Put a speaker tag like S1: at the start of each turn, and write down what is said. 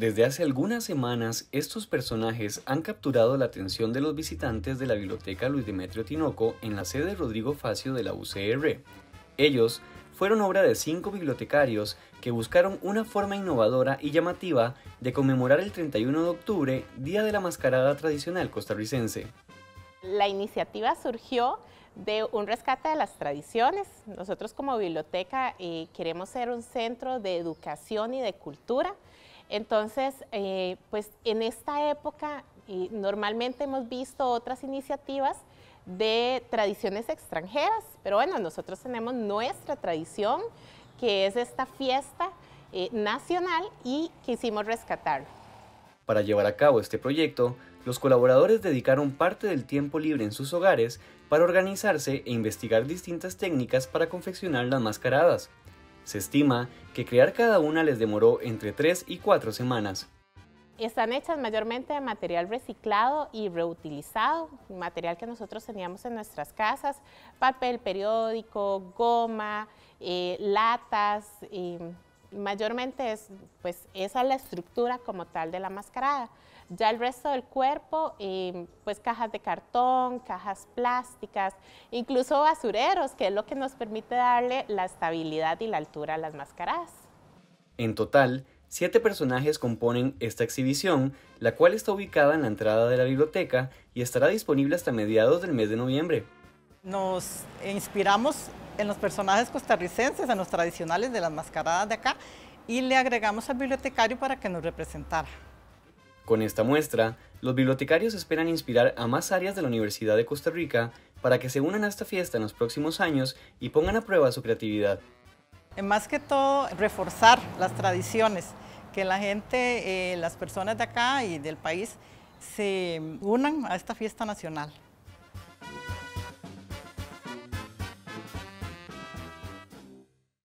S1: Desde hace algunas semanas, estos personajes han capturado la atención de los visitantes de la Biblioteca Luis Demetrio Tinoco en la sede Rodrigo Facio de la UCR. Ellos fueron obra de cinco bibliotecarios que buscaron una forma innovadora y llamativa de conmemorar el 31 de octubre, Día de la Mascarada Tradicional Costarricense.
S2: La iniciativa surgió de un rescate de las tradiciones. Nosotros como biblioteca eh, queremos ser un centro de educación y de cultura. Entonces, eh, pues en esta época normalmente hemos visto otras iniciativas de tradiciones extranjeras, pero bueno, nosotros tenemos nuestra tradición, que es esta fiesta eh, nacional y quisimos rescatarlo.
S1: Para llevar a cabo este proyecto, los colaboradores dedicaron parte del tiempo libre en sus hogares para organizarse e investigar distintas técnicas para confeccionar las mascaradas. Se estima que crear cada una les demoró entre 3 y 4 semanas.
S2: Están hechas mayormente de material reciclado y reutilizado, material que nosotros teníamos en nuestras casas, papel periódico, goma, eh, latas, mayormente es, pues esa es la estructura como tal de la mascarada. Ya el resto del cuerpo, pues cajas de cartón, cajas plásticas, incluso basureros, que es lo que nos permite darle la estabilidad y la altura a las mascaradas.
S1: En total, Siete personajes componen esta exhibición, la cual está ubicada en la entrada de la biblioteca y estará disponible hasta mediados del mes de noviembre.
S3: Nos inspiramos en los personajes costarricenses, en los tradicionales de las mascaradas de acá, y le agregamos al bibliotecario para que nos representara.
S1: Con esta muestra, los bibliotecarios esperan inspirar a más áreas de la Universidad de Costa Rica para que se unan a esta fiesta en los próximos años y pongan a prueba su creatividad.
S3: Más que todo, reforzar las tradiciones, que la gente, eh, las personas de acá y del país se unan a esta fiesta nacional.